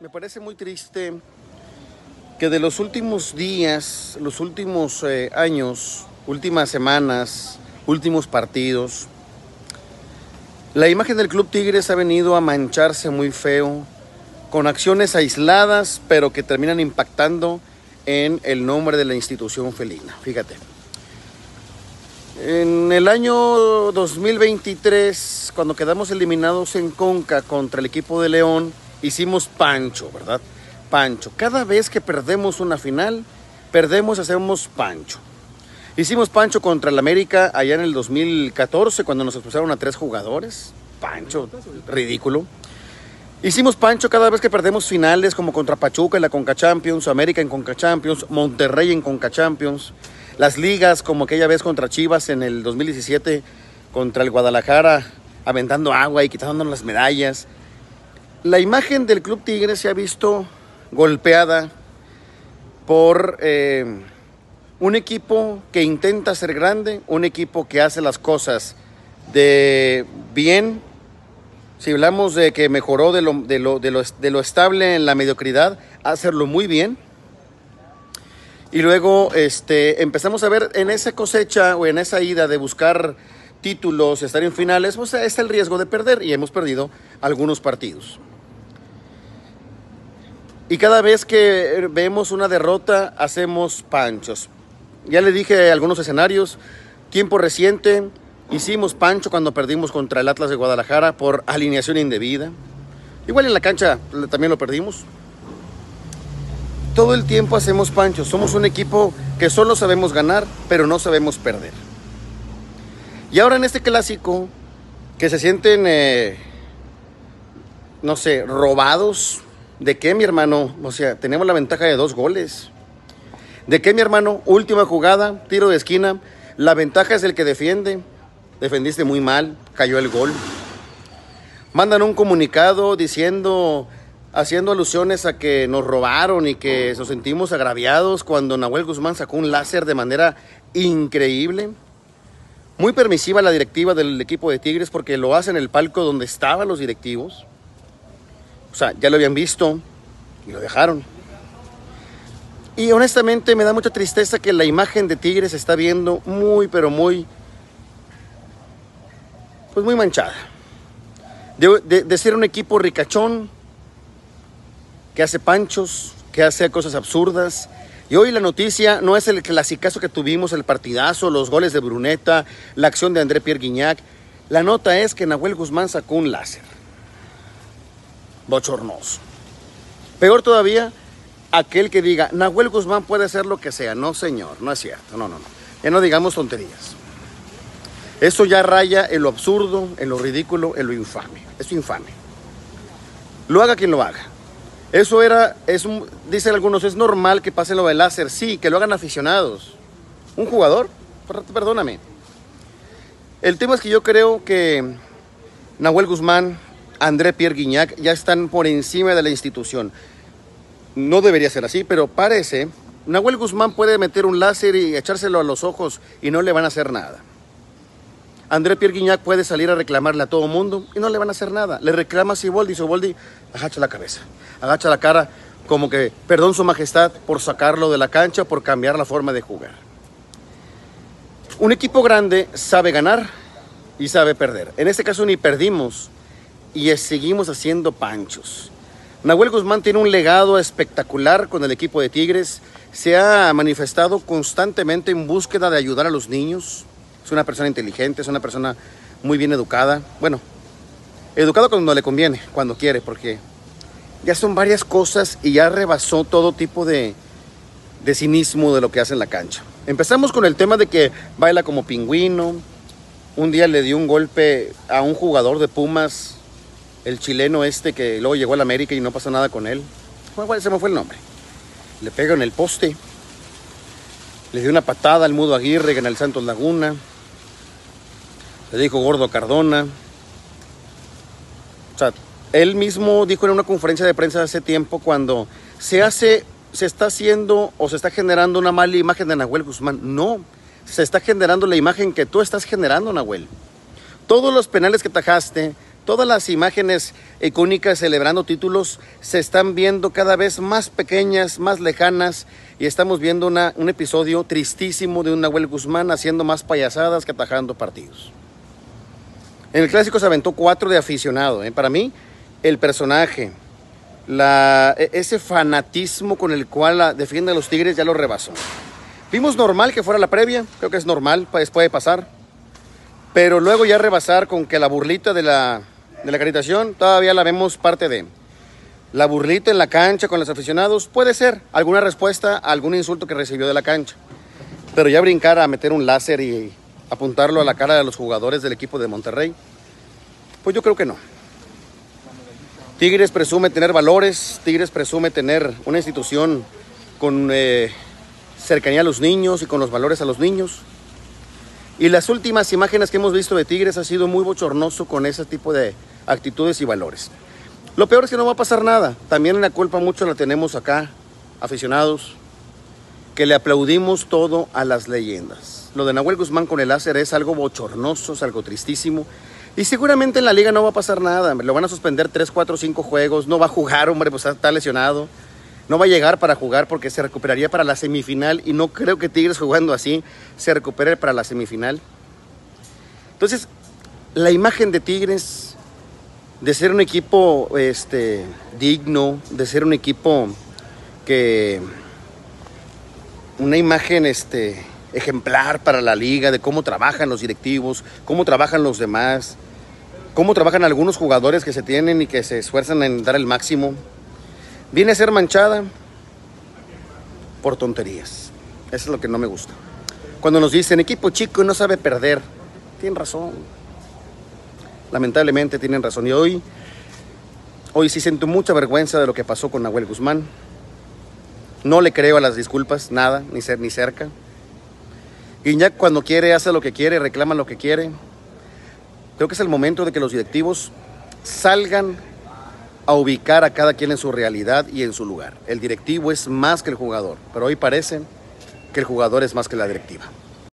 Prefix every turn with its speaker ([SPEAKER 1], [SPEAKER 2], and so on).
[SPEAKER 1] Me parece muy triste que de los últimos días, los últimos eh, años, últimas semanas, últimos partidos, la imagen del Club Tigres ha venido a mancharse muy feo, con acciones aisladas, pero que terminan impactando en el nombre de la institución felina. Fíjate. En el año 2023, cuando quedamos eliminados en Conca contra el equipo de León, hicimos Pancho, ¿verdad? Pancho. Cada vez que perdemos una final, perdemos, hacemos Pancho. Hicimos Pancho contra el América allá en el 2014, cuando nos expulsaron a tres jugadores. Pancho, ridículo. Hicimos Pancho cada vez que perdemos finales, como contra Pachuca en la Conca Champions, América en Conca Champions, Monterrey en Conca Champions. Las ligas, como aquella vez contra Chivas en el 2017, contra el Guadalajara, aventando agua y quitándonos las medallas. La imagen del Club Tigres se ha visto golpeada por eh, un equipo que intenta ser grande, un equipo que hace las cosas de bien. Si hablamos de que mejoró de lo, de lo, de lo, de lo estable en la mediocridad, hacerlo muy bien. Y luego este, empezamos a ver en esa cosecha o en esa ida de buscar títulos, estar en finales, pues es el riesgo de perder y hemos perdido algunos partidos. Y cada vez que vemos una derrota, hacemos panchos. Ya le dije algunos escenarios. Tiempo reciente, hicimos pancho cuando perdimos contra el Atlas de Guadalajara por alineación indebida. Igual en la cancha también lo perdimos. Todo el tiempo hacemos panchos. Somos un equipo que solo sabemos ganar, pero no sabemos perder. Y ahora en este clásico, que se sienten, eh, no sé, robados ¿De qué, mi hermano? O sea, tenemos la ventaja de dos goles. ¿De qué, mi hermano? Última jugada, tiro de esquina. La ventaja es el que defiende. Defendiste muy mal, cayó el gol. Mandan un comunicado diciendo, haciendo alusiones a que nos robaron y que nos sentimos agraviados cuando Nahuel Guzmán sacó un láser de manera increíble. Muy permisiva la directiva del equipo de Tigres porque lo hace en el palco donde estaban los directivos. O sea, ya lo habían visto y lo dejaron. Y honestamente me da mucha tristeza que la imagen de Tigres se está viendo muy, pero muy, pues muy manchada. De, ser un equipo ricachón, que hace panchos, que hace cosas absurdas. Y hoy la noticia no es el clasicazo que tuvimos, el partidazo, los goles de Bruneta, la acción de André Pierre Guignac. La nota es que Nahuel Guzmán sacó un láser bochornoso. Peor todavía, aquel que diga, Nahuel Guzmán puede hacer lo que sea. No, señor, no es cierto. No, no, no. Ya no digamos tonterías. Eso ya raya en lo absurdo, en lo ridículo, en lo infame. Es infame. Lo haga quien lo haga. Eso era, es un, dicen algunos, es normal que pase lo del láser. Sí, que lo hagan aficionados. Un jugador, perdóname. El tema es que yo creo que Nahuel Guzmán André Pierre Guignac ya están por encima de la institución. No debería ser así, pero parece. Nahuel Guzmán puede meter un láser y echárselo a los ojos y no le van a hacer nada. André Pierre puede salir a reclamarle a todo mundo y no le van a hacer nada. Le reclama a Siboldi y Siboldi agacha la cabeza, agacha la cara como que perdón su majestad por sacarlo de la cancha, por cambiar la forma de jugar. Un equipo grande sabe ganar y sabe perder. En este caso ni perdimos, y seguimos haciendo panchos. Nahuel Guzmán tiene un legado espectacular con el equipo de Tigres. Se ha manifestado constantemente en búsqueda de ayudar a los niños. Es una persona inteligente, es una persona muy bien educada. Bueno, educado cuando le conviene, cuando quiere, porque ya son varias cosas y ya rebasó todo tipo de, de cinismo de lo que hace en la cancha. Empezamos con el tema de que baila como pingüino. Un día le dio un golpe a un jugador de Pumas el chileno este que luego llegó a la América y no pasó nada con él. Se me fue el nombre. Le pega en el poste. Le dio una patada al Mudo Aguirre en el Santos Laguna. Le dijo gordo Cardona. O sea, él mismo dijo en una conferencia de prensa hace tiempo cuando se hace, se está haciendo o se está generando una mala imagen de Nahuel Guzmán. No, se está generando la imagen que tú estás generando, Nahuel. Todos los penales que tajaste, Todas las imágenes icónicas celebrando títulos se están viendo cada vez más pequeñas, más lejanas y estamos viendo un episodio tristísimo de un Nahuel Guzmán haciendo más payasadas que atajando partidos. En el clásico se aventó cuatro de aficionado. ¿eh? Para mí, el personaje, e, ese fanatismo con el cual defiende a los Tigres ya lo rebasó. Vimos normal que fuera la previa, creo que es normal, pues puede pasar. Pero luego ya rebasar con que la burlita de la, de la acreditación todavía la vemos parte de. La burlita en la cancha con los aficionados puede ser alguna respuesta a algún insulto que recibió de la cancha. Pero ya brincar a meter un láser y apuntarlo a la cara de los jugadores del equipo de Monterrey, pues yo creo que no. Tigres presume tener valores, Tigres presume tener una institución con eh, cercanía a los niños y con los valores a los niños. Y las últimas imágenes que hemos visto de Tigres ha sido muy bochornoso con ese tipo de actitudes y valores. Lo peor es que no va a pasar nada. También la culpa mucho la tenemos acá, aficionados, que le aplaudimos todo a las leyendas. Lo de Nahuel Guzmán con el láser es algo bochornoso, es algo tristísimo. Y seguramente en la liga no va a pasar nada. Lo van a suspender 3, 4, 5 juegos. No va a jugar, hombre, pues está lesionado. No va a llegar para jugar porque se recuperaría para la semifinal. Y no creo que Tigres jugando así se recupere para la semifinal. Entonces, la imagen de Tigres, de ser un equipo este, digno, de ser un equipo que. Una imagen este, ejemplar para la liga, de cómo trabajan los directivos, cómo trabajan los demás cómo trabajan algunos jugadores que se tienen y que se esfuerzan en dar el máximo, viene a ser manchada por tonterías. Eso es lo que no me gusta. Cuando nos dicen equipo chico no sabe perder, tienen razón. Lamentablemente tienen razón. Y hoy, hoy sí siento mucha vergüenza de lo que pasó con Nahuel Guzmán. No le creo a las disculpas, nada, ni, ser, ni cerca. Guiñac cuando quiere hace lo que quiere, reclama lo que quiere. Creo que es el momento de que los directivos salgan a ubicar a cada quien en su realidad y en su lugar. El directivo es más que el jugador, pero hoy parece que el jugador es más que la directiva.